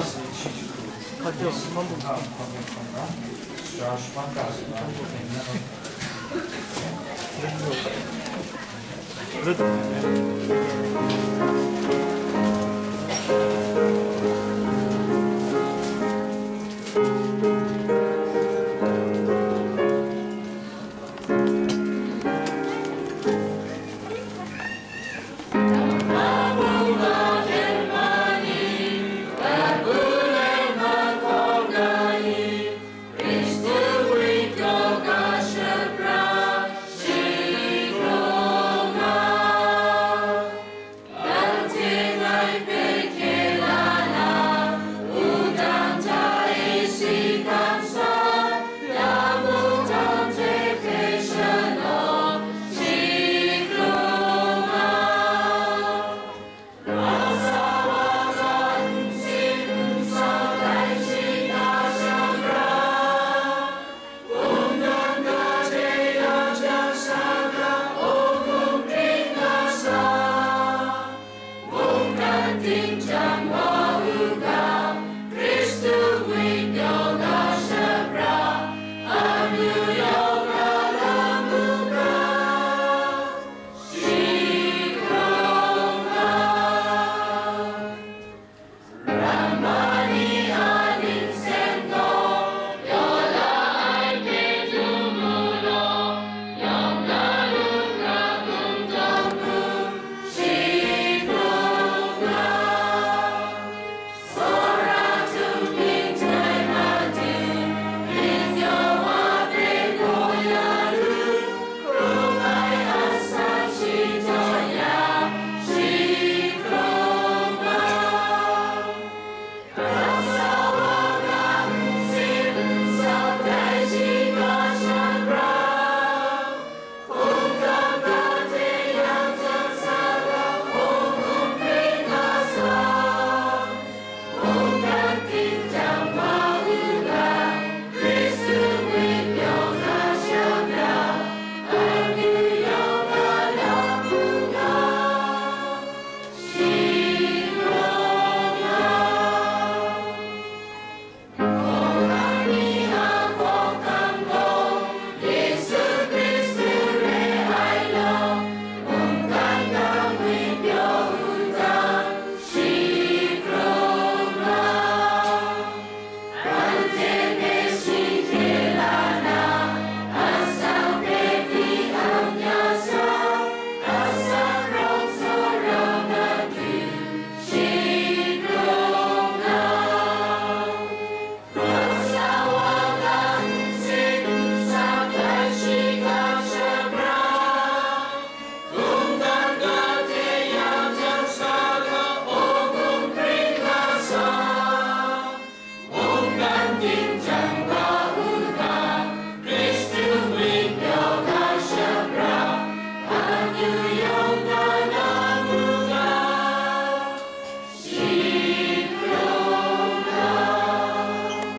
他叫什么名字？那个。dong.